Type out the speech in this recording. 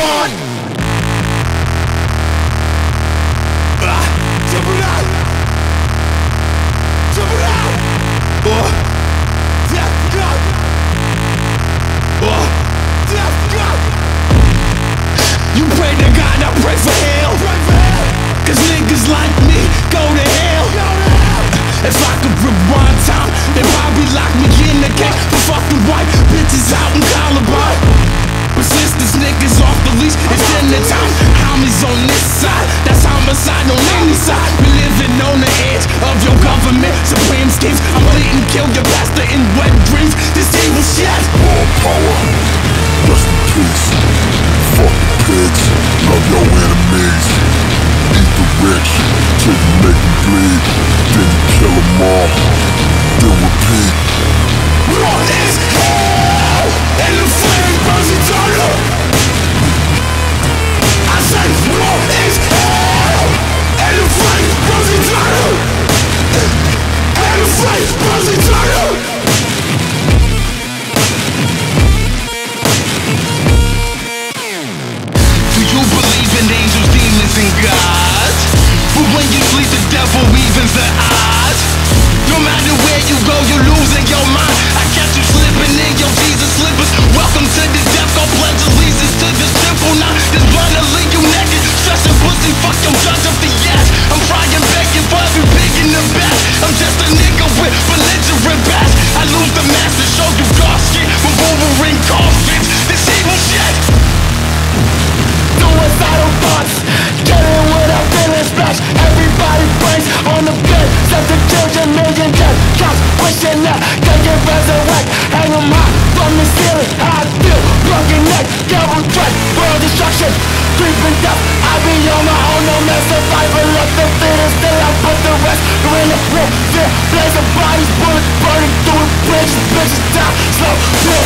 gone! Suicide on any side. We living on the edge of your government. Supreme schemes. I'm bleeding, kill your pastor in wet dreams. This evil shit. All power, rest in peace. Fuck the pigs, love your enemies. Eat the rich till you make them bleed. Then you kill them all. Then repeat. What is demons, and gods? But when you sleep, the devil weavens the odds. No matter where you go, you're losing your mind. I catch you slipping in your Jesus slippers. Welcome to the Deathkult pledge allegiance to the temple. Now this blind to leave you naked. Stressing pussy, fuck your judge up the ass. I'm frying bacon for every pig in the back. I'm just a nigga with belligerent bass. I lose the mask Creeping death, I be on my own No man survivor. Left the fittest Still I put the rest. You're in the war, fear Blazing bodies, bullets burning through the bridge The bitches down, slow